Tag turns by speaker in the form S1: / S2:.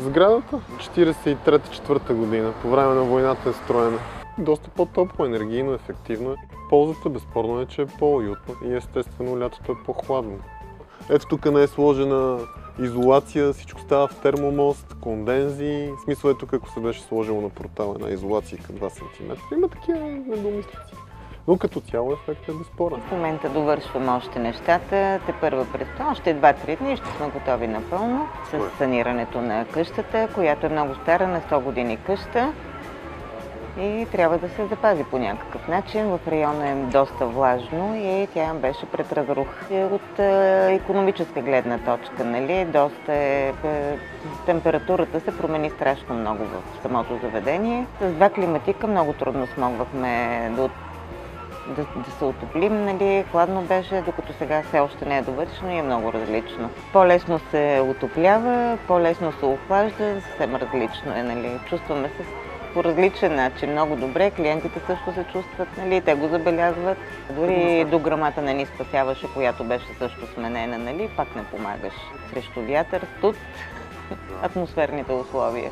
S1: Сградата 43-4 година, по време на войната е строена. Доста по-топло, енергийно, ефективно е. Ползата безспорно е, че е по-уютно и естествено лятото е по-хладно. Ето тук не е сложена изолация, всичко става в термомост, кондензи. Смисъл е тук, ако се беше сложило на портала една изолация към 2 см. Има такива недомислици. Но като цяло ефектът е безспорен.
S2: В момента довършваме още нещата. Те първа предстои. Още 2-3 дни ще сме готови напълно с санирането на къщата, която е много стара, на 100 години къща. И трябва да се запази по някакъв начин. В района е доста влажно и тя беше пред разрух. От е, економическа гледна точка, нали, доста е, е, температурата се промени страшно много в самото заведение. С два климатика много трудно смогвахме да да, да се отоплим, нали, хладно беше, докато сега все още не е довършено и е много различно. По-лесно се отоплява, по-лесно се охлажда, съвсем различно е, нали. Чувстваме се по различен начин, много добре. Клиентите също се чувстват, нали, те го забелязват. Дори до грамата не ни спасяваше, която беше също сменена, нали, пак не помагаш срещу вятър, студ, атмосферните условия.